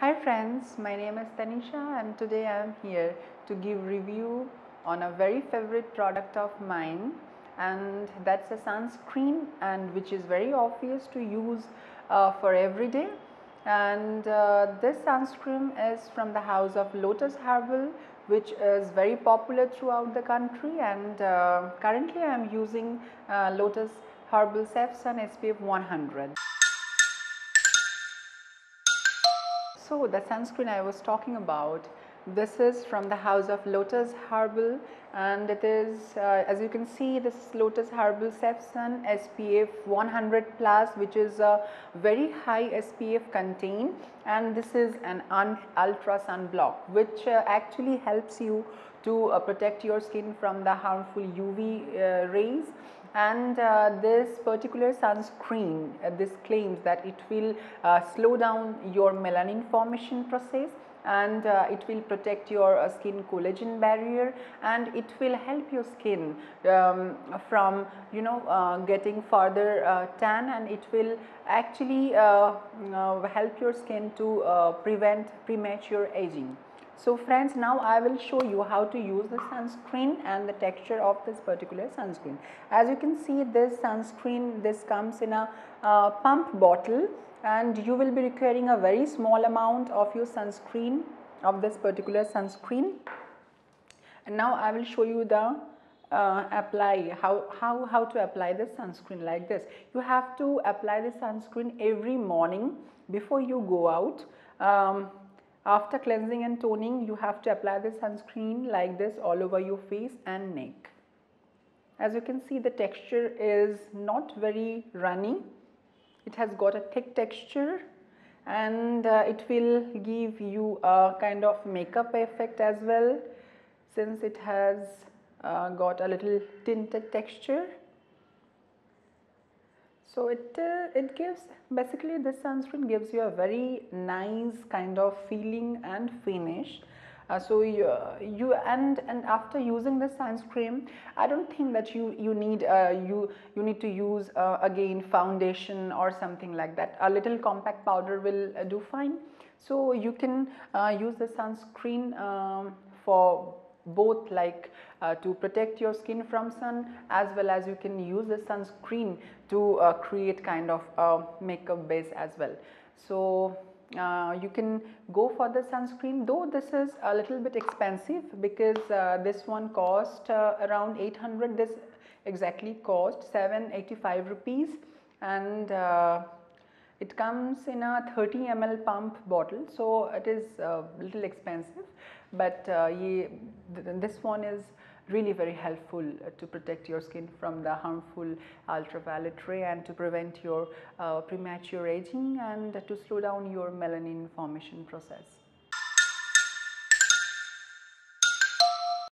Hi friends, my name is Tanisha and today I am here to give review on a very favorite product of mine and that's a sunscreen and which is very obvious to use uh, for everyday and uh, this sunscreen is from the house of Lotus Herbal which is very popular throughout the country. And uh, currently I am using uh, Lotus Herbal Safe SPF 100. So the sunscreen I was talking about, this is from the house of Lotus Herbal and it is uh, as you can see this is Lotus Herbal Safe SPF 100 plus which is a very high SPF contain and this is an ultra sunblock which uh, actually helps you to uh, protect your skin from the harmful UV uh, rays and uh, this particular sunscreen uh, this claims that it will uh, slow down your melanin formation process and uh, it will protect your skin collagen barrier and it will help your skin um, from you know getting further tan and it will actually help your skin to prevent premature aging. So friends now I will show you how to use the sunscreen and the texture of this particular sunscreen. As you can see this sunscreen this comes in a uh, pump bottle and you will be requiring a very small amount of your sunscreen of this particular sunscreen. And now I will show you the uh, apply how, how, how to apply the sunscreen like this. You have to apply the sunscreen every morning before you go out. Um, after cleansing and toning, you have to apply the sunscreen like this all over your face and neck. As you can see, the texture is not very runny. It has got a thick texture and uh, it will give you a kind of makeup effect as well since it has uh, got a little tinted texture so it, uh, it gives basically this sunscreen gives you a very nice kind of feeling and finish. Uh, so you, you and and after using this sunscreen, I don't think that you you need uh, you you need to use uh, again foundation or something like that. A little compact powder will uh, do fine. So you can uh, use the sunscreen um, for both like uh, to protect your skin from sun as well as you can use the sunscreen to uh, create kind of a makeup base as well. So uh, you can go for the sunscreen though this is a little bit expensive because uh, this one cost uh, around 800 this exactly cost 785 rupees and uh, it comes in a 30 ml pump bottle so it is a little expensive but uh, ye, th this one is really very helpful uh, to protect your skin from the harmful ultraviolet ray and to prevent your uh, premature aging and to slow down your melanin formation process.